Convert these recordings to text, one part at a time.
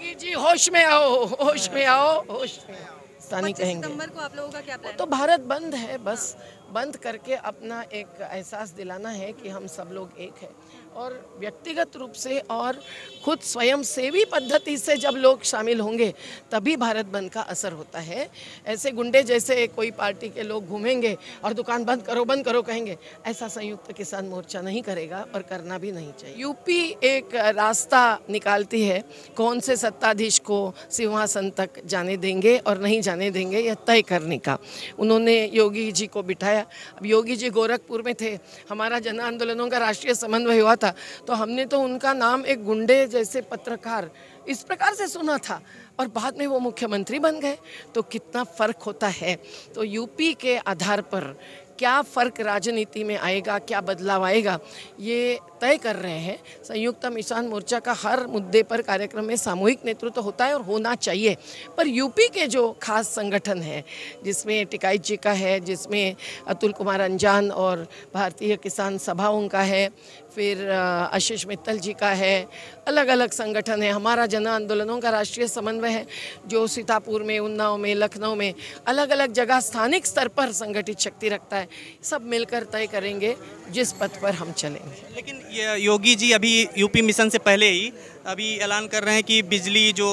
योगी जी होश में आओ होश में आओ होश में आओ। स्थानीय कहेंगे। सितंबर को आप लोगों का क्या प्लान तो भारत बंद है बस। बंद करके अपना एक एहसास दिलाना है कि हम सब लोग एक हैं। और व्यक्तिगत रूप से और खुद स्वयं सेवी पद्धति से जब लोग शामिल होंगे, तभी भारत बंद का असर होता है। ऐसे गुंडे जैसे कोई पार्टी के लोग घूमेंगे और दुकान बंद करो बंद करो कहेंगे, ऐसा संयुक्त किसान मोर्चा नहीं करेगा और करना भी नहीं चाहिए। यूपी एक रास्ता निकालती है, कौन से सत्ताधीश को सिंहासन तक जाने देंगे और नहीं जाने देंगे, यह तय करने का। उन्होंने योगी जी को बिठाया अब योगी जी गोरखपुर में थे। हमारा जन आंदोलनों का राष्ट्रीय समन्वय हुआ था। तो हमने तो उनका नाम एक गुंडे जैसे पत्रकार इस प्रकार से सुना था और बाद में वो मुख्यमंत्री बन गए। तो कितना फ़र्क होता है। तो यूपी के आधार पर क्या फ़र्क राजनीति में आएगा, क्या बदलाव आएगा, ये तय कर रहे हैं। संयुक्त किसान मोर्चा का हर मुद्दे पर कार्यक्रम में सामूहिक नेतृत्व होता है और होना चाहिए। पर यूपी के जो खास संगठन है, जिसमें टिकाईत जी का है, जिसमें अतुल कुमार अंजान और भारतीय किसान सभाओं का है, फिर आशीष मित्तल जी का है अलग अलग संगठन है। हमारा जन आंदोलनों का राष्ट्रीय समन्वय है, जो सीतापुर में, उन्नाव में, लखनऊ में अलग अलग जगह स्थानिक स्तर पर संगठित शक्ति रखता है। सब मिलकर तय करेंगे जिस पथ पर हम चलेंगे। लेकिन ये योगी जी अभी यूपी मिशन से पहले ही अभी ऐलान कर रहे हैं कि बिजली जो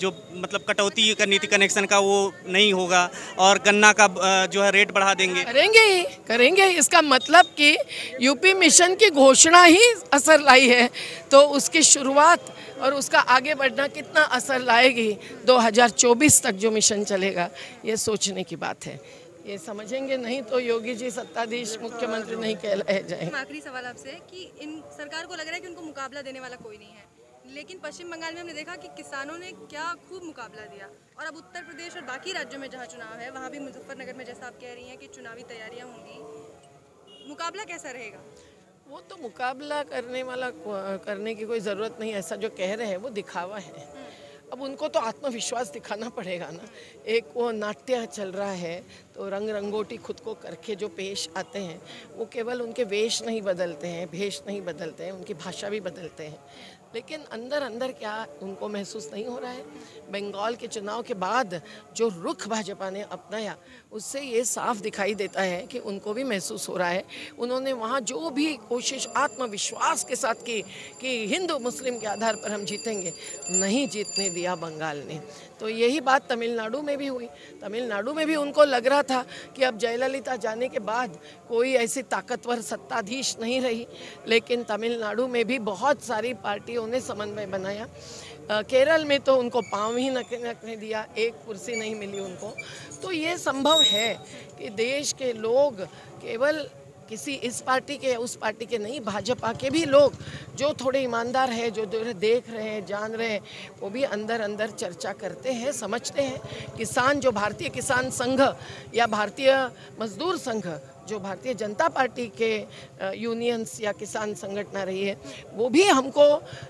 जो मतलब कटौती करनी थी कनेक्शन का वो नहीं होगा और गन्ना का जो है रेट बढ़ा देंगे। करेंगे ही करेंगे ही। इसका मतलब कि यूपी मिशन की घोषणा ही असर लाई है। तो उसकी शुरुआत और उसका आगे बढ़ना कितना असर लाएगी 2024 तक जो मिशन चलेगा, ये सोचने की बात है। ये समझेंगे नहीं तो योगी जी सत्ताधीश मुख्यमंत्री नहीं कहलाए हम आखिरी सवाल आपसे कि इन सरकार को लग रहा है कि उनको मुकाबला देने वाला कोई नहीं है लेकिन पश्चिम बंगाल में हमने देखा कि किसानों ने क्या खूब मुकाबला दिया। और अब उत्तर प्रदेश और बाकी राज्यों में जहाँ चुनाव है वहाँ भी मुजफ्फरनगर में जैसा आप कह रही हैं कि चुनावी तैयारियाँ होंगी मुकाबला कैसा रहेगा? वो तो मुकाबला करने वाला करने की कोई ज़रूरत नहीं ऐसा जो कह रहे हैं वो दिखावा है। अब उनको तो आत्मविश्वास दिखाना पड़ेगा ना। एक वो नाट्य चल रहा है तो रंग रंगोटी खुद को करके जो पेश आते हैं, वो केवल उनके वेश नहीं बदलते हैं, भेष नहीं बदलते हैं, उनकी भाषा भी बदलते हैं। लेकिन अंदर अंदर क्या उनको महसूस नहीं हो रहा है? बंगाल के चुनाव के बाद जो रुख भाजपा ने अपनाया, उससे ये साफ़ दिखाई देता है कि उनको भी महसूस हो रहा है। उन्होंने वहाँ जो भी कोशिश आत्मविश्वास के साथ की कि हिंदू मुस्लिम के आधार पर हम जीतेंगे, नहीं जीतने दिया बंगाल ने। तो यही बात तमिलनाडु में भी हुई। तमिलनाडु में भी उनको लग रहा था कि अब जयललिता जाने के बाद कोई ऐसी ताकतवर सत्ताधीश नहीं रही, लेकिन तमिलनाडु में भी बहुत सारी पार्टियों ने समन्वय बनाया। केरल में तो उनको पाँव ही रखने दिया, एक कुर्सी नहीं मिली उनको। तो ये संभव है कि देश के लोग केवल किसी इस पार्टी के उस पार्टी के नहीं, भाजपा के भी लोग जो थोड़े ईमानदार हैं, जो देख रहे हैं, जान रहे हैं, वो भी अंदर अंदर चर्चा करते हैं, समझते हैं। किसान जो भारतीय किसान संघ या भारतीय मजदूर संघ जो भारतीय जनता पार्टी के यूनियंस या किसान संगठन रही है, वो भी हमको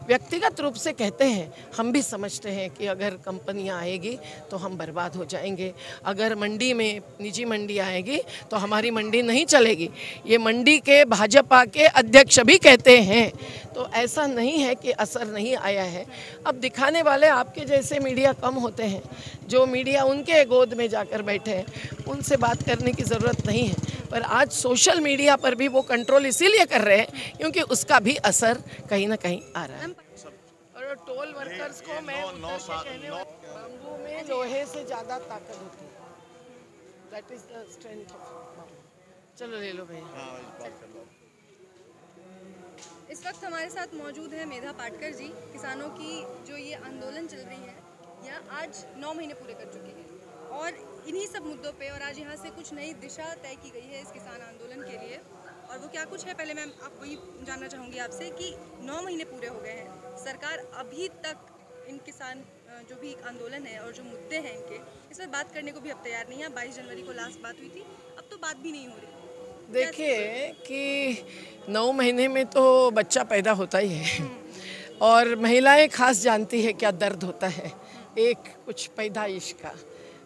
व्यक्तिगत रूप से कहते हैं। हम भी समझते हैं कि अगर कंपनियाँ आएगी तो हम बर्बाद हो जाएँगे। अगर मंडी में निजी मंडी आएगी तो हमारी मंडी नहीं चलेगी। ये मंडी के भाजपा के अध्यक्ष भी कहते हैं तो ऐसा नहीं है कि असर नहीं आया है। अब दिखाने वाले आपके जैसे मीडिया कम होते हैं जो मीडिया उनके गोद में जाकर बैठे हैं उनसे बात करने की ज़रूरत नहीं है। पर आज सोशल मीडिया पर भी वो कंट्रोल इसीलिए कर रहे हैं क्योंकि उसका भी असर कहीं ना कहीं आ रहा है। और टोल वर्कर्स को मैं में लोहे से ज़्यादा ताकत होती है। That is the strength of चलो ले लो भैया इस वक्त हमारे साथ मौजूद है मेधा पाटकर जी, किसानों की जो ये आंदोलन चल रही है यह आज नौ महीने पूरे कर चुके हैं। और इन्हीं सब मुद्दों पे और आज यहाँ से कुछ नई दिशा तय की गई है इस किसान आंदोलन के लिए। और वो क्या कुछ है, पहले मैं आप वही जानना चाहूँगी आपसे कि नौ महीने पूरे हो गए हैं। सरकार अभी तक इन किसान, जो भी आंदोलन है और जो मुद्दे हैं इनके इस पर बात करने को भी अब तैयार नहीं है। बाईस जनवरी को लास्ट बात हुई थी, अब तो बात भी नहीं हो रही। देखिए कि नौ महीने में तो बच्चा पैदा होता ही है। और महिलाएँ खास जानती है क्या दर्द होता है। एक कुछ पैदाइश का।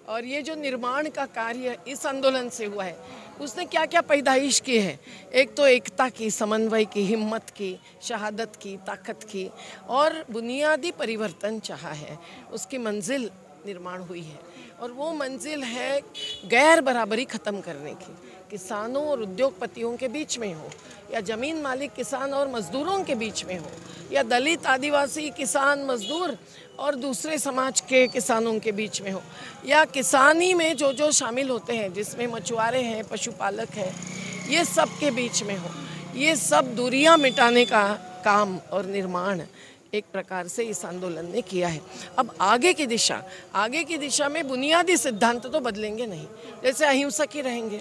और ये जो निर्माण का कार्य इस आंदोलन से हुआ है, उसने क्या क्या पैदाइश की है? एक तो एकता की, समन्वय की, हिम्मत की, शहादत की, ताकत की और बुनियादी परिवर्तन चाहा है। उसकी मंजिल निर्माण हुई है और वो मंजिल है गैर बराबरी ख़त्म करने की। किसानों और उद्योगपतियों के बीच में हो, या ज़मीन मालिक किसान और मज़दूरों के बीच में हो, या दलित आदिवासी किसान, मज़दूर और दूसरे समाज के किसानों के बीच में हो, या किसानी में जो जो शामिल होते हैं, जिसमें मछुआरे हैं, पशुपालक हैं, ये सब के बीच में हो। ये सब दूरियाँ मिटाने का काम और निर्माण एक प्रकार से इस आंदोलन ने किया है। अब आगे की दिशा, आगे की दिशा में बुनियादी सिद्धांत तो बदलेंगे नहीं, जैसे अहिंसक ही रहेंगे।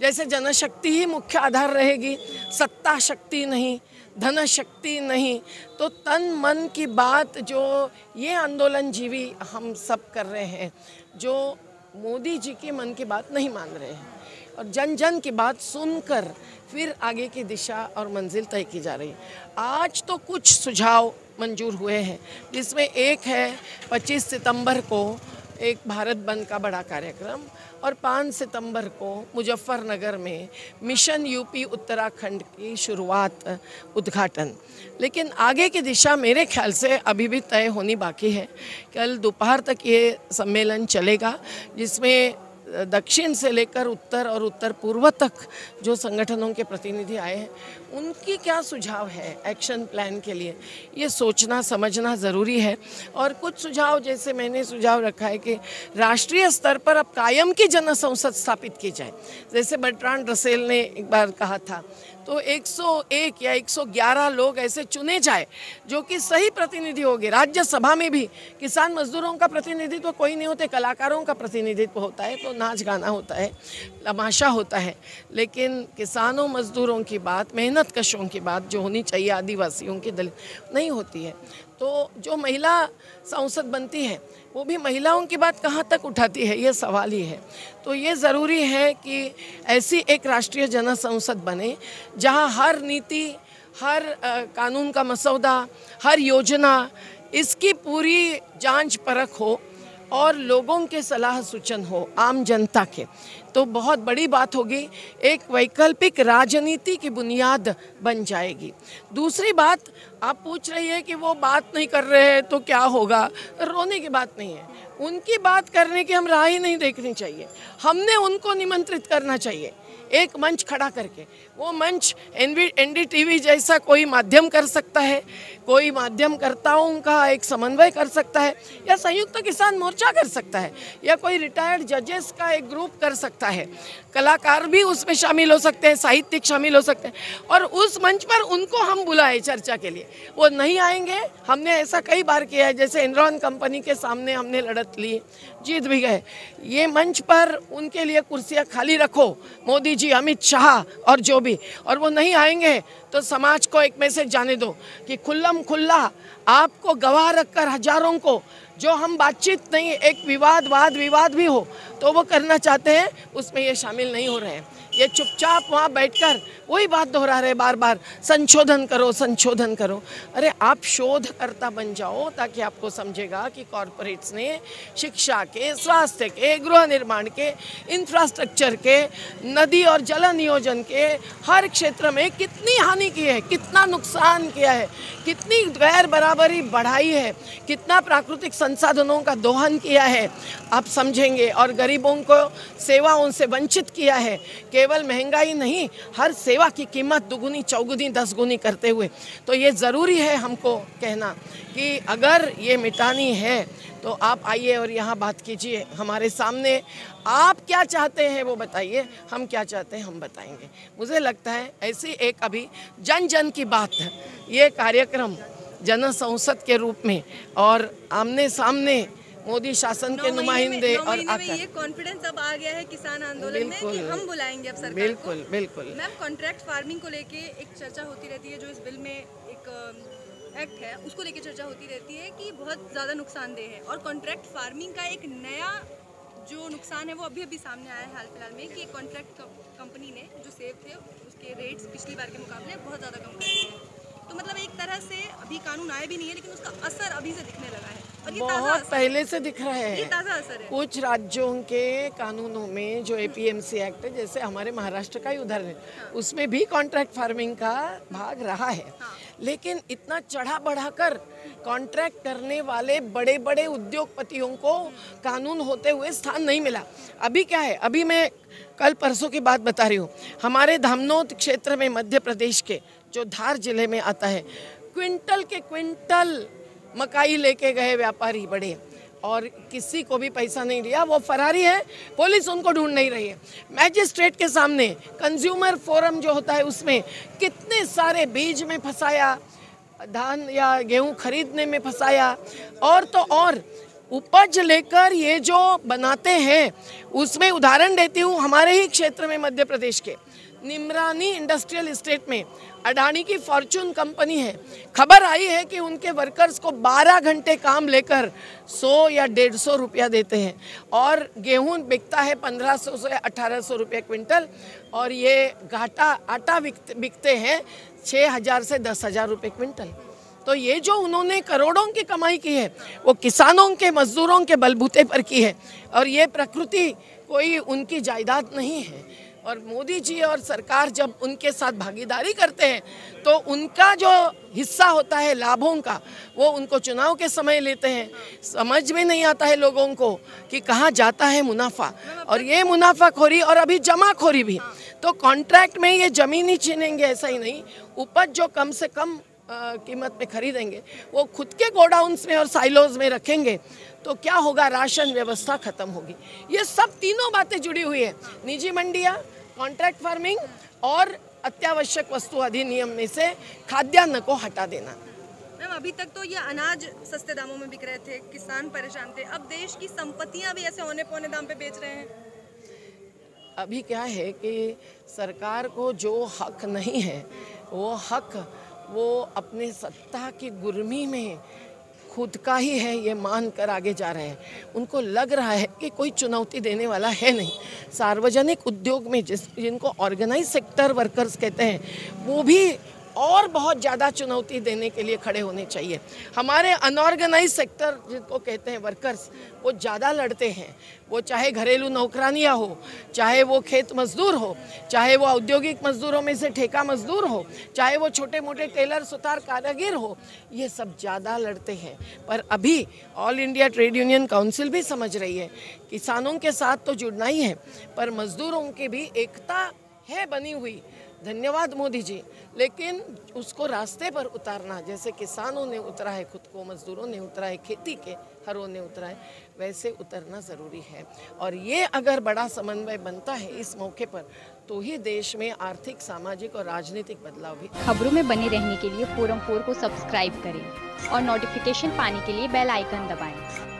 जैसे जनशक्ति ही मुख्य आधार रहेगी, सत्ता शक्ति नहीं, धन शक्ति नहीं तो तन मन की बात जो ये आंदोलन जीवी हम सब कर रहे हैं, जो मोदी जी के मन की बात नहीं मान रहे हैं। और जन जन की बात सुनकर फिर आगे की दिशा और मंजिल तय की जा रही। है आज तो कुछ सुझाव मंजूर हुए हैं, जिसमें एक है 25 सितंबर को एक भारत बंद का बड़ा कार्यक्रम और 5 सितंबर को मुजफ्फरनगर में मिशन यूपी उत्तराखंड की शुरुआत उद्घाटन। लेकिन आगे की दिशा मेरे ख्याल से अभी भी तय होनी बाकी है। कल दोपहर तक ये सम्मेलन चलेगा, जिसमें दक्षिण से लेकर उत्तर और उत्तर पूर्व तक जो संगठनों के प्रतिनिधि आए हैं, उनकी क्या सुझाव है एक्शन प्लान के लिए? ये सोचना, समझना ज़रूरी है। और कुछ सुझाव, जैसे मैंने सुझाव रखा है कि राष्ट्रीय स्तर पर अब कायम की जन संसद स्थापित की जाए। जैसे बटरान रसेल ने एक बार कहा था तो 101 या 111 लोग ऐसे चुने जाए जो कि सही प्रतिनिधि होंगे। राज्यसभा में भी किसान मजदूरों का प्रतिनिधित्व तो कोई नहीं होते, कलाकारों का प्रतिनिधित्व होता है तो नाच गाना होता है, तमाशा होता है, लेकिन किसानों, मजदूरों की बात, मेहनत कशों की बात जो होनी चाहिए, आदिवासियों की दलित नहीं होती है। तो जो महिला सांसद बनती है, वो भी महिलाओं की बात कहाँ तक उठाती है, ये सवाल ही है। तो ये ज़रूरी है कि ऐसी एक राष्ट्रीय जन संसद बने, जहाँ हर नीति, हर कानून का मसौदा, हर योजना, इसकी पूरी जाँच परख हो और लोगों के सलाह सूचन हो, आम जनता के। तो बहुत बड़ी बात होगी, एक वैकल्पिक राजनीति की बुनियाद बन जाएगी। दूसरी बात, आप पूछ रही है कि वो बात नहीं कर रहे हैं तो क्या होगा? रोने की बात नहीं है। उनकी बात करने की हम राह ही नहीं देखनी चाहिए। हमने उनको निमंत्रित करना चाहिए, एक मंच खड़ा करके। वो मंच एनवी, एनडीटीवी जैसा कोई माध्यम कर सकता है, कोई माध्यमकर्ताओं का एक समन्वय कर सकता है, या संयुक्त किसान मोर्चा कर सकता है, या कोई रिटायर्ड जजेस का एक ग्रुप कर सकता है। कलाकार भी उसमें शामिल हो सकते हैं, साहित्यिक शामिल हो सकते हैं, और उस मंच पर उनको हम बुलाए चर्चा के लिए। वो नहीं आएँगे, हमने ऐसा कई बार किया है, जैसे इंद्रॉन कंपनी के सामने हमने लड़त ली, जीत भी गए। ये मंच पर उनके लिए कुर्सियाँ खाली रखो, मोदी जी, अमित शाह और जो भी और वो नहीं आएँगे तो समाज को एक मैसेज जाने दो कि खुल्लम खुल्ला, आपको गवाह रखकर हज़ारों को, जो हम बातचीत नहीं, एक विवाद, वाद, विवाद भी हो तो वो करना चाहते हैं, उसमें ये शामिल नहीं हो रहे हैं। ये चुपचाप वहाँ बैठकर वही बात दोहरा रहे बार बार संशोधन करो संशोधन करो। अरे, आप शोधकर्ता बन जाओ, ताकि आपको समझेगा कि कॉरपोरेट्स ने शिक्षा के, स्वास्थ्य के, गृह निर्माण के इंफ्रास्ट्रक्चर के, नदी और जल नियोजन के, हर क्षेत्र में कितनी हानि की है, कितना नुकसान किया है, कितनी गैर बराबरी बढ़ाई है, कितना प्राकृतिक संसाधनों का दोहन किया है, आप समझेंगे। और गरीबों को सेवाओं से वंचित किया है। केवल महँगाई नहीं, हर सेवा की कीमत दुगुनी, चौगुनी दस गुनी करते हुए। तो ये ज़रूरी है हमको कहना कि अगर ये मिटानी है तो आप आइए और यहाँ बात कीजिए हमारे सामने। आप क्या चाहते हैं वो बताइए हम क्या चाहते हैं हम बताएँगे। मुझे लगता है ऐसी एक अभी जन जन की बात है। ये कार्यक्रम जन संसद के रूप में और आमने सामने मोदी शासन के नुमाइंदे और आकर। ये कॉन्फिडेंस अब आ गया है किसान आंदोलन में कि। हम बुलाएँगे अब सरकार बिल्कुल को। बिल्कुल मैम कॉन्ट्रैक्ट फ़ार्मिंग को लेके एक चर्चा होती रहती है जो इस बिल में एक एक्ट है उसको लेकर चर्चा होती रहती है कि बहुत ज़्यादा नुकसानदेह है। और कॉन्ट्रैक्ट फ़ार्मिंग का एक नया जो नुकसान है वो अभी अभी सामने आया है हाल फ़िलहाल में कि कॉन्ट्रैक्ट कंपनी ने जो सेब थे उसके रेट्स पिछली बार के मुकाबले बहुत ज़्यादा कम कर दिए हैं। तो मतलब एक तरह से अभी कानून आया भी नहीं है लेकिन उसका असर अभी से दिखने लगा है। बहुत पहले से दिख रहा है। ताज़ा असर है। कुछ राज्यों के कानूनों में जो एपीएमसी एक्ट है जैसे हमारे महाराष्ट्र का ही उदाहरण है उसमें भी कॉन्ट्रैक्ट फ़ार्मिंग का भाग रहा है। लेकिन इतना चढ़ा बढ़ाकर कॉन्ट्रैक्ट करने वाले बड़े बड़े उद्योगपतियों को कानून होते हुए स्थान नहीं मिला। अभी क्या है? अभी मैं कल परसों की बात बता रही हूँ। हमारे धामनोद क्षेत्र में मध्य प्रदेश के, जो धार ज़िले में आता है, क्विंटल के क्विंटल मकाई लेके गए व्यापारी बड़े। और किसी को भी पैसा नहीं दिया। वो फरारी है, पुलिस उनको ढूंढ नहीं रही है। मैजिस्ट्रेट के सामने कंज्यूमर फोरम जो होता है, उसमें कितने सारे बीज में फंसाया, धान या गेहूँ खरीदने में फंसाया। और तो और, उपज लेकर ये जो बनाते हैं, उसमें उदाहरण देती हूँ, हमारे ही क्षेत्र में मध्य प्रदेश के। निमरानी इंडस्ट्रियल इस्टेट में अडानी की फॉर्चून कंपनी है। खबर आई है कि उनके वर्कर्स को 12 घंटे काम लेकर 100 या 150 रुपया देते हैं और गेहूँ बिकता है 1500 से 1800 रुपये क्विंटल और ये घाटा आटा बिकते हैं 6000 से 10000 रुपये क्विंटल। तो ये जो उन्होंने करोड़ों की कमाई की है, वो किसानों के, मजदूरों के बलबूते पर की है और ये प्रकृति कोई उनकी जायदाद नहीं है। और मोदी जी और सरकार जब उनके साथ भागीदारी करते हैं तो उनका जो हिस्सा होता है लाभों का, वो उनको चुनाव के समय लेते हैं। समझ में नहीं आता है लोगों को कि कहाँ जाता है मुनाफा। और ये मुनाफाखोरी और अभी जमाखोरी भी। तो कॉन्ट्रैक्ट में ये ज़मीन ही छीनेंगे ऐसा ही नहीं। उपज जो कम से कम कीमत में खरीदेंगे वो खुद के गोडाउन्स में और साइलोज में रखेंगे तो क्या होगा? राशन व्यवस्था खत्म होगी। ये सब तीनों बातें जुड़ी हुई है। निजी मंडियाँ कॉन्ट्रैक्ट फ़ार्मिंग और अत्यावश्यक वस्तु अधिनियम में से खाद्यान्न को हटा देना। मैम अभी तक तो ये अनाज सस्ते दामों में बिक रहे थे किसान परेशान थे। अब देश की संपत्तियाँ भी ऐसे औने पौने दाम पे बेच रहे हैं। अभी क्या है कि सरकार को जो हक नहीं है वो हक वो अपने सत्ता की गुरमी में खुद का ही है, ये मान कर आगे जा रहे हैं। उनको लग रहा है कि कोई चुनौती देने वाला है नहीं। सार्वजनिक उद्योग में जिस, जिनको ऑर्गेनाइज सेक्टर वर्कर्स कहते हैं, वो भी और बहुत ज़्यादा चुनौती देने के लिए खड़े होने चाहिए। हमारे अनऑर्गेनाइज सेक्टर जिनको कहते हैं वर्कर्स वो ज़्यादा लड़ते हैं। वो चाहे घरेलू नौकरानियाँ हो, चाहे वो खेत मजदूर हो, चाहे वो औद्योगिक मजदूरों में से ठेका मजदूर हो, चाहे वो छोटे मोटे टेलर सुतार, कारागिर हो, ये सब ज़्यादा लड़ते हैं। पर अभी All India Trade Union Council भी समझ रही है, किसानों के साथ तो जुड़ना ही है, पर मजदूरों की भी एकता है बनी हुई। धन्यवाद मोदी जी लेकिन उसको रास्ते पर उतारना, जैसे किसानों ने उतरा है, खुद को, मजदूरों ने उतरा है, खेती के हरों ने उतरा है, वैसे उतरना ज़रूरी है और ये अगर बड़ा समन्वय बनता है इस मौके पर तो ही देश में आर्थिक, सामाजिक और राजनीतिक बदलाव भी खबरों में बने रहने के लिए फोरम फोर को सब्सक्राइब करें और नोटिफिकेशन पाने के लिए बेल आइकन दबाएँ।